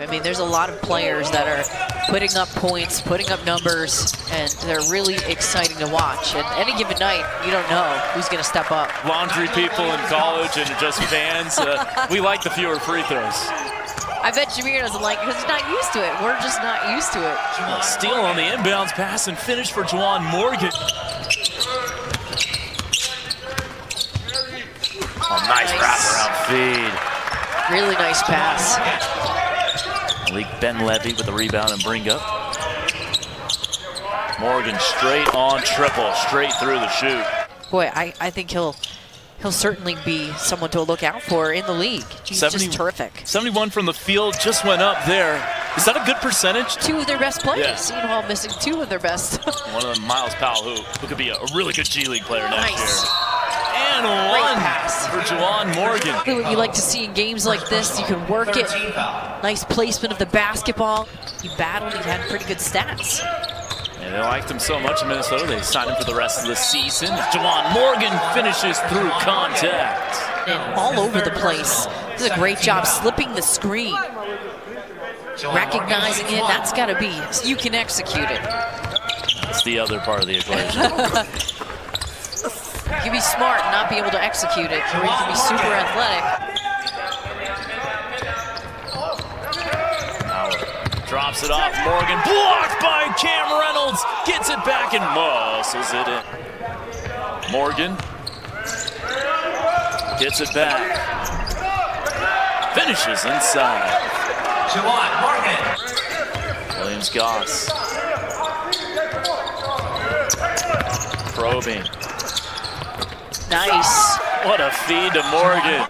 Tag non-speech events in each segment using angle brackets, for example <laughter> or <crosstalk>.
I mean, there's a lot of players that are putting up points, putting up numbers, and they're really exciting to watch. And any given night, you don't know who's going to step up. Laundry people in college and just fans, uh, we like the fewer free throws. I bet Jameer doesn't like it because he's not used to it. We're just not used to it. Steal on the inbounds pass and finish for Juwan Morgan. Oh, nice, Nice. wraparound feed. Really nice pass. Malik Ben Levy with the rebound and bring up. Morgan straight on triple, straight through the shoot. Boy, I, I think he'll he'll certainly be someone to look out for in the league. He's 70 just terrific. 71 from the field just went up there. Is that a good percentage? Two of their best players. Yeah. Seton Hall missing two of their best. One of them, Myles Powell, who, who could be a, a really good G League player next Nice. year. And Great one pass. for Juwan Morgan. What you like to see in games like this. You can work it. Nice placement of the basketball. He battled. He had pretty good stats. And they liked him so much in Minnesota, they signed him for the rest of the season. Juwan Morgan finishes through contact. And all over the place. Does a great job slipping the screen. Recognizing it. That's got to be. You can execute it. That's the other part of the equation. <laughs> You can be smart and not be able to execute it, or you can be super athletic. Drops it off. Morgan blocked by Cam Reynolds. Gets it back and muscles it in. Morgan gets it back. Finishes inside. Juwan Morgan. Williams Goss. Probing. Nice. What a feed to Morgan.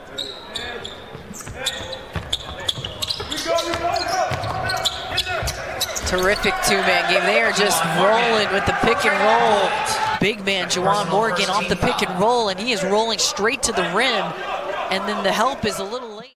Terrific two-man game. They are just rolling with the pick and roll. Big man Juwan Morgan off the pick and roll, and he is rolling straight to the rim. And then the help is a little late.